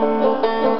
Música